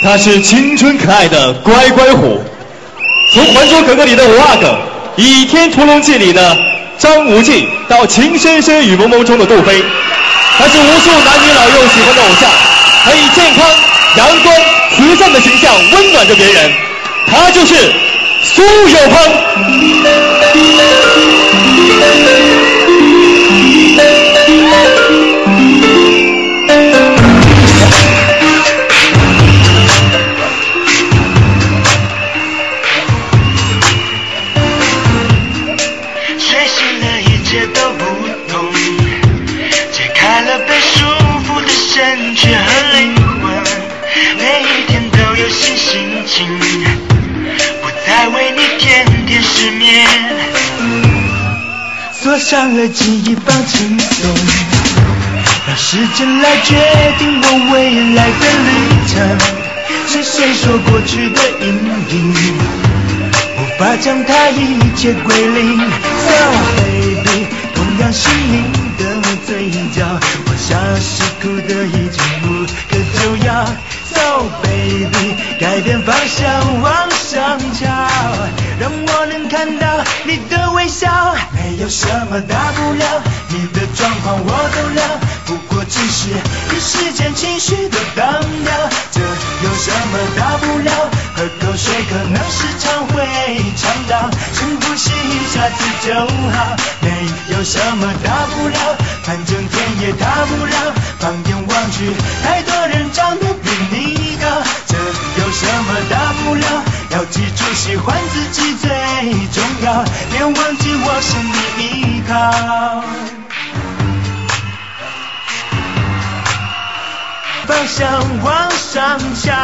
他是青春可爱的乖乖虎，从《还珠格格》里的五阿哥，《倚天屠龙记》里的张无忌，到《情深深雨蒙蒙》中的杜飞，他是无数男女老幼喜欢的偶像，他以健康、阳光、慈善的形象温暖着别人，他就是苏有朋。上了记忆，放轻松，让时间来决定我未来的旅程。是谁说过去的阴影？无法将它一切归零。So baby，同样是你的嘴角，我像是哭的已经无可救药。So baby，改变方向往上瞧，让我能看到你的笑。没有什么大不了，你的状况我都了，不过只是一时间情绪的荡掉。这有什么大不了？喝口水可能时常会呛到，深呼吸一下子就好。没有什么大不了，反正天也大不了。放眼望去，记住喜欢自己最重要，别忘记我是你依靠。方向往上瞧，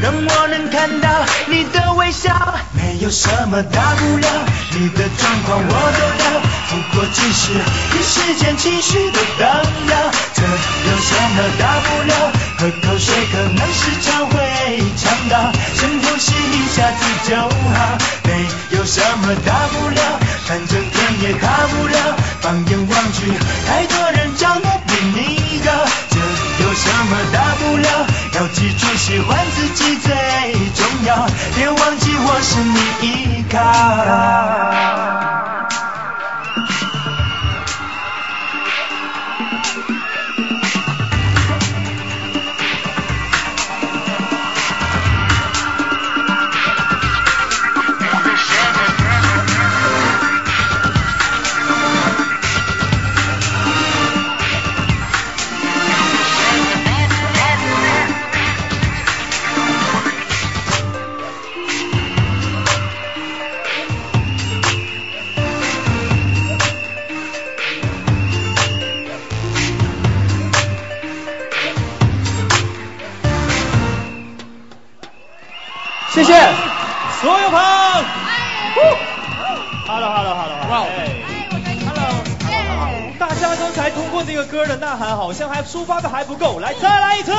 让我能看到你的微笑。没有什么大不了，你的状况我都了，不过只是一时间情绪都荡掉。这有什么大不了？喝口水可能时常会呛到，就好。没有什么大不了，反正天也大不了。放眼望去，太多人长得比你高，这有什么大不了？要记住喜欢自己最重要，别忘记我是你依靠。谢谢所有朋友。Hello Hello Hello Hello。Hello。大家刚才通过这个歌的呐喊，好像还抒发的还不够，来再来一次。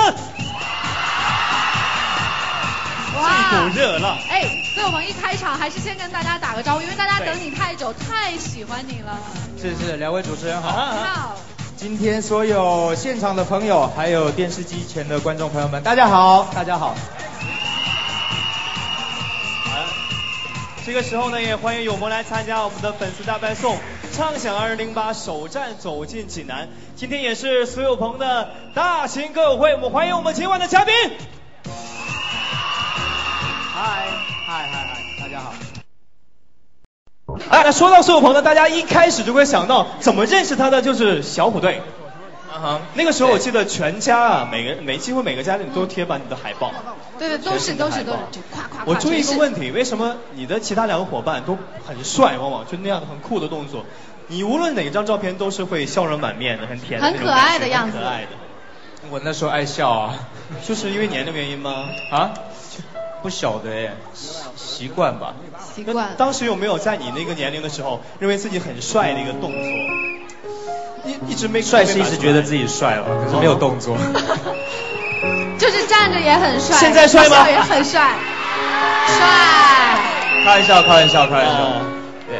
这股热浪。哎，所以我们一开场还是先跟大家打个招呼，因为大家等你太久，太喜欢你了。是是，两位主持人好。好。今天所有现场的朋友，还有电视机前的观众朋友们，大家好，大家好。这个时候呢，也欢迎友们来参加我们的粉丝大拜送，畅享2008首站走进济南。今天也是苏有朋的大型歌友会，我们欢迎我们今晚的嘉宾。嗨嗨嗨嗨，大家好。哎，那说到苏有朋呢，大家一开始就会想到怎么认识他的，就是小虎队。啊哈，那个时候我记得全家啊，每个每几乎每个家里都贴满你的海报。对对，都是都是都是，就夸夸夸。我注意一个问题，为什么你的其他两个伙伴都很帅，往往就那样的很酷的动作，你无论哪张照片都是会笑容满面的，很甜的很可爱的样子。可爱的。我那时候爱笑啊，就是因为年龄原因吗？啊？不晓得哎，习惯吧。习惯。当时有没有在你那个年龄的时候，认为自己很帅的一个动作？一一直没帅是一直觉得自己帅了，可是没有动作。就是站着也很帅，现在帅吗？也很帅，帅。开玩笑，开玩笑，开玩笑。对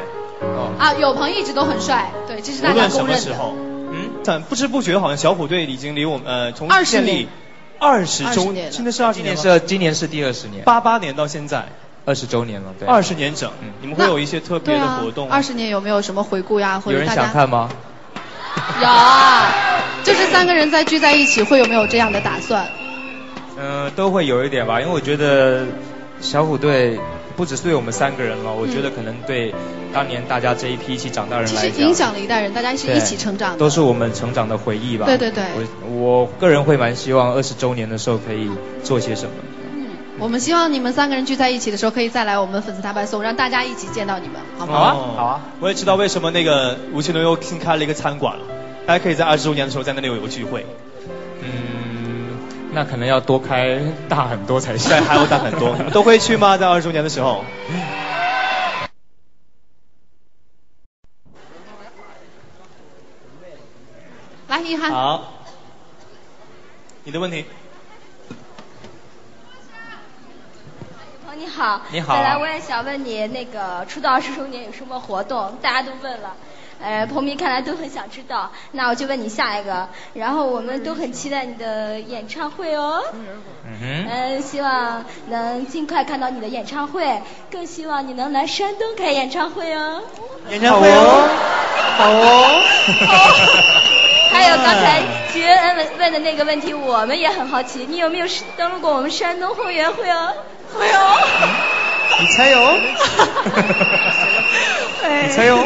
啊，有朋一直都很帅，对，这是大家无论什公认的。么时候，嗯，但不知不觉好像小虎队已经离我们呃从20建立二十周年了现在是二十今年年吗是今年是第二十年，八八年到现在二十周年了，对。二十年整嗯，你们会有一些特别的活动，二十年有没有什么回顾呀？或有人想看吗？有啊，就是三个人再聚在一起，会有没有这样的打算？嗯、都会有一点吧，因为我觉得小虎队不只是对我们三个人了，我觉得可能对当年大家这一批一起长大的人来讲，其实影响了一代人，大家是对一起成长的。都是我们成长的回忆吧。对对对我我个人会蛮希望二十周年的时候可以做些什么。嗯，我们希望你们三个人聚在一起的时候，可以再来我们粉丝大派送，让大家一起见到你们，好吗？好好啊。我也知道为什么那个吴奇隆又新开了一个餐馆了，大家可以在二十周年的时候在那里有个聚会，嗯，那可能要多开大很多才行现在。还要大很多，你 们都会去吗？在二十周年的时候？来，一涵，好，你的问题。朋你好，你好本来我也想问你，那个出道二十周年有什么活动？大家都问了，呃，彭迷看来都很想知道，那我就问你下一个。然后我们都很期待你的演唱会哦，嗯哼。嗯、希望能尽快看到你的演唱会，更希望你能来山东开演唱会哦。演唱会哦，好哦。还有刚才徐恩问问的那个问题，我们也很好奇，你有没有登录过我们山东后援会哦？会有。你猜哦，对 你猜哦。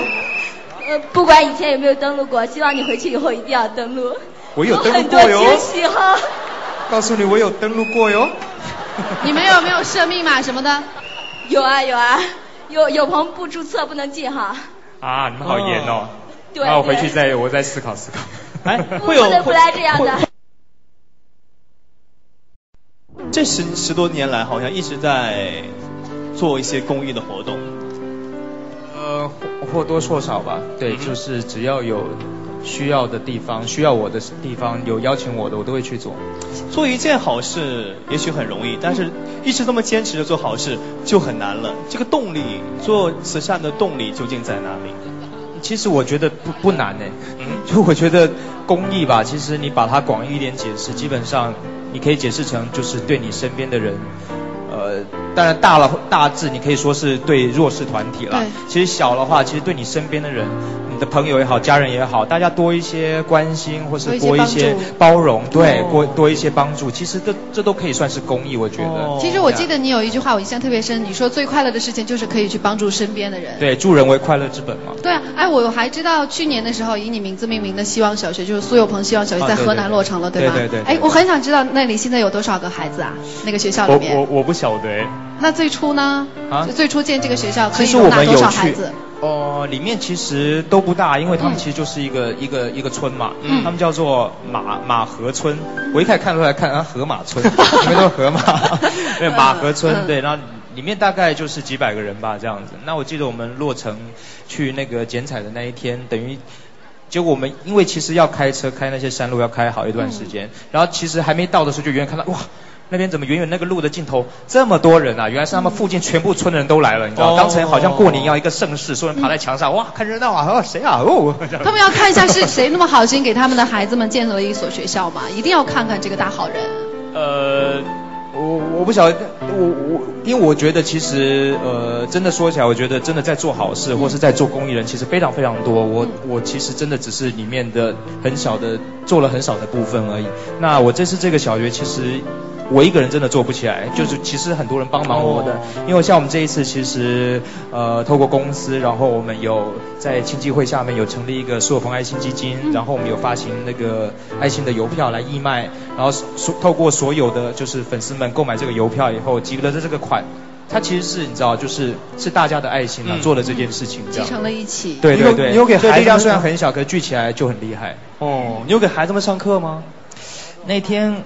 呃，不管以前有没有登录过，希望你回去以后一定要登录。我有登录很多过哟惊喜哈。告诉你，我有登录过哟。你们有没有设密码什么的？有啊有啊，有有朋不注册不能进哈。啊，你们好严哦。对那我回去再我再思考思考。哎，不会有不能不来这样的。这十十多年来，好像一直在做一些公益的活动。呃，或或多或少吧，对，嗯就是只要有需要的地方，需要我的地方，有邀请我的，我都会去做。做一件好事也许很容易，但是一直这么坚持着做好事就很难了。这个动力，做慈善的动力究竟在哪里？其实我觉得不不难呢，嗯 就我觉得公益吧，其实你把它广义一点解释，基本上你可以解释成就是对你身边的人。呃，当然大了大致你可以说是对弱势团体了。其实小的话，其实对你身边的人，你的朋友也好，家人也好，大家多一些关心，或是多一些包容，对，哦多多一些帮助，其实这这都可以算是公益，我觉得。哦其实我记得你有一句话我印象特别深，你说最快乐的事情就是可以去帮助身边的人。对，助人为快乐之本嘛。对啊，哎，我还知道去年的时候以你名字命名的希望小学，就是苏有朋希望小学在河南对落成了，对吧？对对对哎，我很想知道那里现在有多少个孩子啊？那个学校里面。我我不晓得哎。那最初呢？啊就最初建这个学校可其以容纳多少孩子？，哦、里面其实都不大，因为他们嗯其实就是一个、一个一个村嘛，嗯。他们叫做马马河村。我一开始看出来看啊河马村，里面都是河马，对马河村，嗯。对，然后里面大概就是几百个人吧这样子。那我记得我们落成去那个剪彩的那一天，等于。结果我们因为其实要开车开那些山路要开好一段时嗯。间，然后其实还没到的时候就远远看到哇，那边怎么远远那个路的尽头这么多人啊？原来是他们附近全部村的人都来了，你知道，哦当成好像过年一样一个盛世，所有人爬在墙上，哇，看热闹啊！哦，谁啊？哦，他们要看一下是谁那么好心给他们的孩子们建了一所学校嘛，一定要看看这个大好人。呃，我我不晓得，我我因为我觉得其实呃，真的说起来，我觉得真的在做好事或是在做公益人，其实非常非常多。我我其实真的只是里面的很小的做了很少的部分而已。那我这次这个小学其实。我一个人真的做不起来，就是其实很多人帮忙我的，因为像我们这一次其实呃透过公司，然后我们有在亲戚会下面有成立一个苏有朋爱心基金，然后我们有发行那个爱心的邮票来义卖，然后所透过所有的就是粉丝们购买这个邮票以后集得的这个款，它其实是你知道就是是大家的爱心啊、嗯做了这件事情这样。集成了一起。对对对，你有你有给所以力量孩子们虽然很小，可是聚起来就很厉害。哦，你有给孩子们上课吗？那天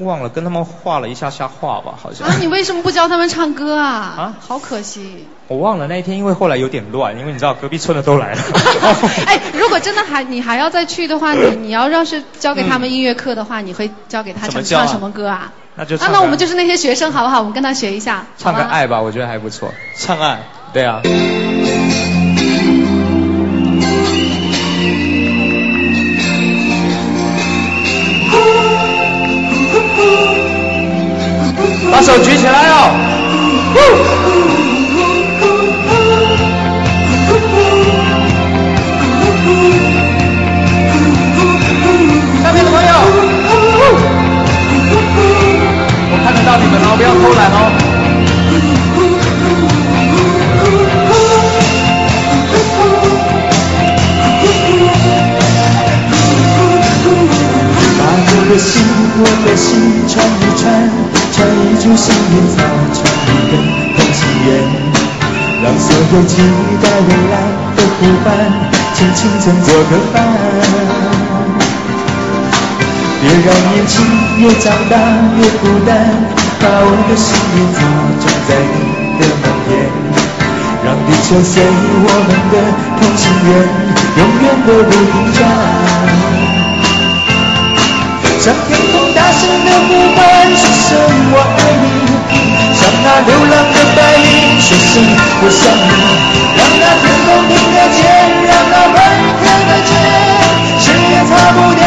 忘了跟他们画了一下下画吧，好像。啊，你为什么不教他们唱歌啊？啊好可惜。我忘了那一天，因为后来有点乱，因为你知道隔壁村的都来了。哎，如果真的还你还要再去的话，你你要要是教给他们音乐课的话，你会教给他怎么啊唱唱什么歌啊？啊那就唱，个那我们就是那些学生好不好？我们跟他学一下。唱个。爱吧，我觉得还不错。唱爱。对啊。起来哦！下面的朋友，我看得到你们哦，不要偷懒哦。呜呜。我的心串一串，串一株幸运草，串一根同心圆。让所有期待未来的伙伴，轻轻曾做个伴。别让年轻越长大越孤单，把我的幸运草种在你的梦田，让地球随我们的同心圆，永远都不停转。向天空大声的呼唤，说声我爱你。像那流浪的白云说声我想你。让那天空听得见，让那白云看得见，谁也擦不掉